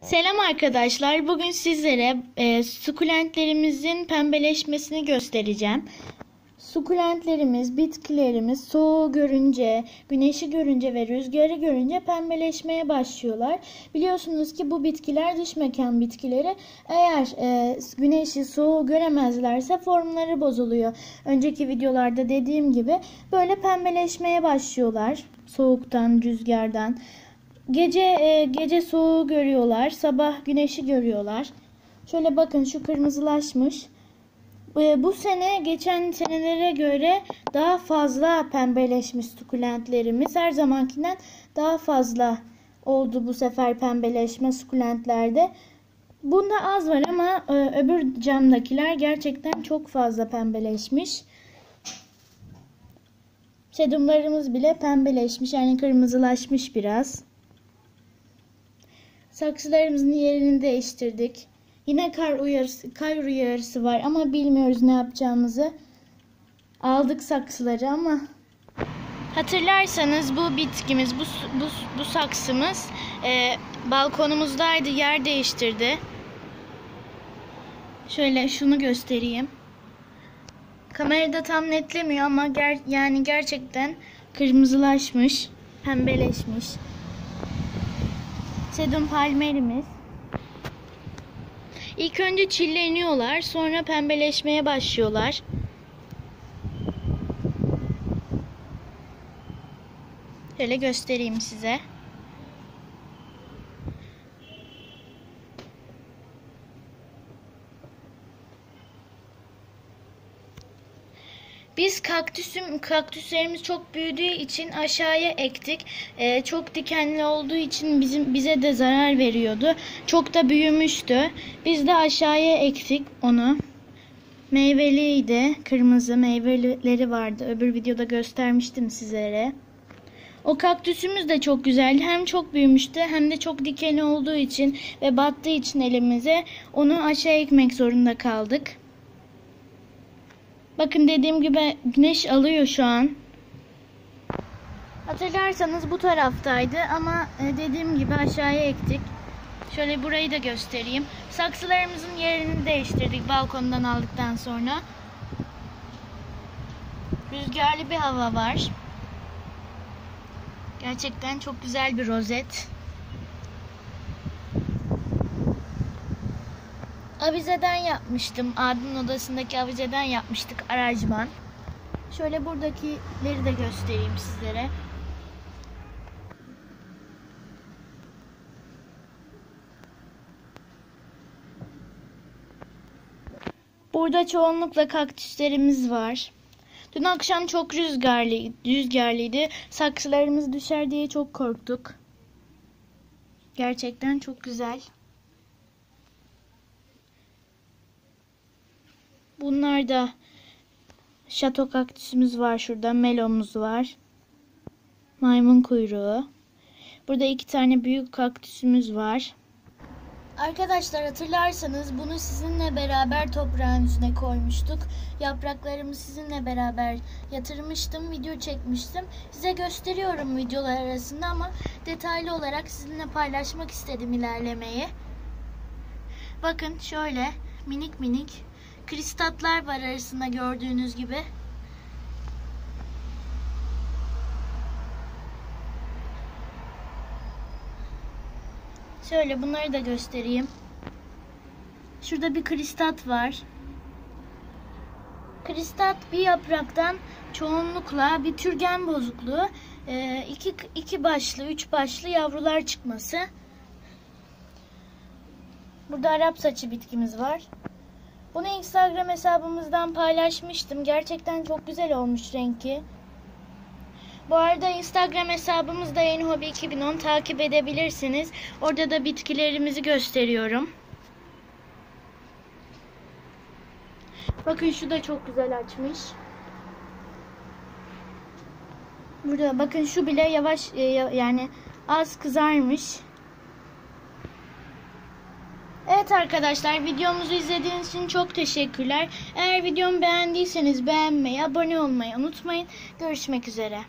Selam arkadaşlar. Bugün sizlere e, sukulentlerimizin pembeleşmesini göstereceğim. Sukulentlerimiz, bitkilerimiz soğuğu görünce, güneşi görünce ve rüzgarı görünce pembeleşmeye başlıyorlar. Biliyorsunuz ki bu bitkiler dış mekan bitkileri. Eğer e, güneşi, soğuğu göremezlerse formları bozuluyor. Önceki videolarda dediğim gibi böyle pembeleşmeye başlıyorlar. Soğuktan, rüzgardan. Gece e, gece soğuğu görüyorlar, sabah güneşi görüyorlar. Şöyle bakın şu kırmızılaşmış. E, bu sene geçen senelere göre daha fazla pembeleşmiş sukulentlerimiz. Her zamankinden daha fazla oldu bu sefer pembeleşme sukulentlerde. Bunda az var ama e, öbür camdakiler gerçekten çok fazla pembeleşmiş. Sedumlarımız bile pembeleşmiş yani kırmızılaşmış biraz. Saksılarımızın yerini değiştirdik. Yine kar uyarısı, kar uyarısı var ama bilmiyoruz ne yapacağımızı. Aldık saksıları ama hatırlarsanız bu bitkimiz, bu bu, bu saksımız e, balkonumuzdaydı, yer değiştirdi. Şöyle şunu göstereyim. Kamerada tam netlemiyor ama ger yani gerçekten kırmızılaşmış, pembeleşmiş. Sedum palmerimiz. İlk önce çilleniyorlar, sonra pembeleşmeye başlıyorlar. Şöyle göstereyim size. Biz kaktüsüm, kaktüslerimiz çok büyüdüğü için aşağıya ektik. Ee, çok dikenli olduğu için bizim bize de zarar veriyordu. Çok da büyümüştü. Biz de aşağıya ektik onu. Meyveliydi. Kırmızı meyveleri vardı. Öbür videoda göstermiştim sizlere. O kaktüsümüz de çok güzeldi. Hem çok büyümüştü hem de çok dikenli olduğu için ve battığı için elimize onu aşağı ekmek zorunda kaldık. Bakın dediğim gibi güneş alıyor şu an. Hatırlarsanız bu taraftaydı ama e, dediğim gibi aşağıya ektik. Şöyle burayı da göstereyim. Saksılarımızın yerini değiştirdik balkondan aldıktan sonra. Rüzgarlı bir hava var. Gerçekten çok güzel bir rozet. Avizeden yapmıştım. Abimin odasındaki avizeden yapmıştık aranjman. Şöyle buradakileri de göstereyim sizlere. Burada çoğunlukla kaktüslerimiz var. Dün akşam çok rüzgarlı, rüzgarlıydı. Saksılarımız düşer diye çok korktuk. Gerçekten çok güzel. Bunlar da şato kaktüsümüz var şurada. Melomuz var. Maymun kuyruğu. Burada iki tane büyük kaktüsümüz var. Arkadaşlar hatırlarsanız bunu sizinle beraber toprağın üstüne koymuştuk. Yapraklarımı sizinle beraber yatırmıştım, video çekmiştim. Size gösteriyorum videolar arasında ama detaylı olarak sizinle paylaşmak istedim ilerlemeyi. Bakın şöyle minik minik kristatlar var arasında gördüğünüz gibi. Şöyle bunları da göstereyim. Şurada bir kristat var. Kristat bir yapraktan çoğunlukla bir türgen bozukluğu, e, iki, iki başlı, üç başlı yavrular çıkması. Burada Arap saçı bitkimiz var. Bunu Instagram hesabımızdan paylaşmıştım. Gerçekten çok güzel olmuş renki. Bu arada Instagram hesabımız da Yeni Hobi 2010 takip edebilirsiniz. Orada da bitkilerimizi gösteriyorum. Bakın şu da çok güzel açmış. Burada bakın şu bile yavaş e, yani az kızarmış. Evet arkadaşlar videomuzu izlediğiniz için çok teşekkürler. Eğer videomu beğendiyseniz beğenmeyi, abone olmayı unutmayın. Görüşmek üzere.